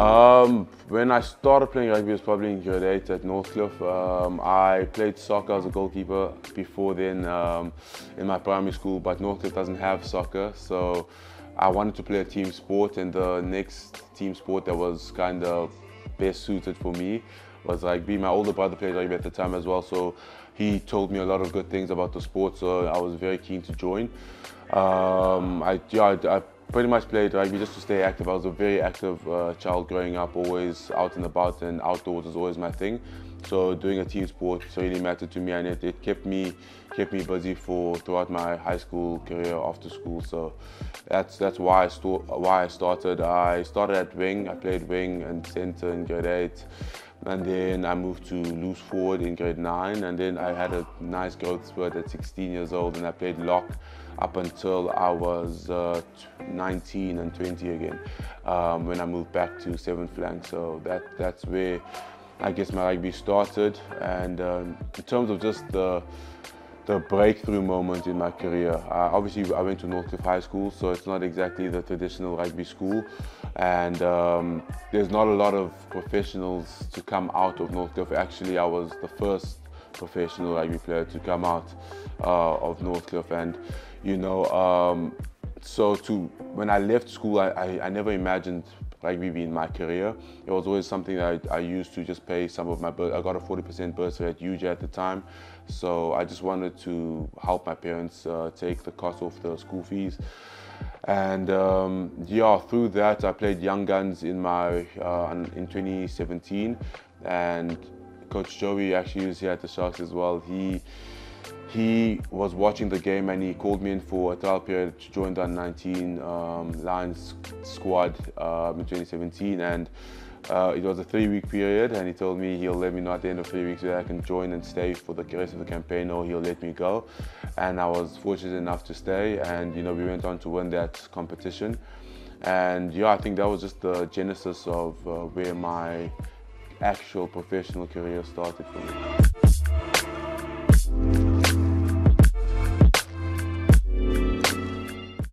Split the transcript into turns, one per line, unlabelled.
Um, when I started playing rugby, it was probably in grade 8 at Northcliffe. Um, I played soccer as a goalkeeper before then um, in my primary school, but Northcliffe doesn't have soccer, so I wanted to play a team sport, and the next team sport that was kind of best suited for me was rugby. My older brother played rugby at the time as well, so he told me a lot of good things about the sport, so I was very keen to join. Um, I, yeah, I, I pretty much played rugby just to stay active. I was a very active uh, child growing up, always out and about and outdoors was always my thing. So doing a team sport really mattered to me and it, it kept me kept me busy for throughout my high school career after school. So that's that's why I why I started. I started at wing. I played wing and centre in grade eight. And then I moved to loose forward in grade nine. And then I had a nice growth spurt at 16 years old and I played lock up until I was uh, 19 and 20 again um, when I moved back to seven flank. So that that's where I guess my rugby started. And um, in terms of just the the breakthrough moment in my career. Uh, obviously, I went to Northcliffe High School, so it's not exactly the traditional rugby school, and um, there's not a lot of professionals to come out of Northcliffe. Actually, I was the first professional rugby player to come out uh, of Northcliffe, and you know, um, so to when I left school, I, I, I, never imagined rugby in my career. It was always something that I, I used to just pay some of my. I got a 40% bursary at UJ at the time, so I just wanted to help my parents uh, take the cost off the school fees. And um, yeah, through that, I played Young Guns in my uh, in 2017, and Coach Joey actually was here at the Sharks as well. He he was watching the game and he called me in for a trial period to join the 19 um, Lions squad um, in 2017 and uh, it was a three-week period and he told me he'll let me know at the end of three weeks whether I can join and stay for the rest of the campaign or he'll let me go. And I was fortunate enough to stay and you know we went on to win that competition. And yeah I think that was just the genesis of uh, where my actual professional career started for me.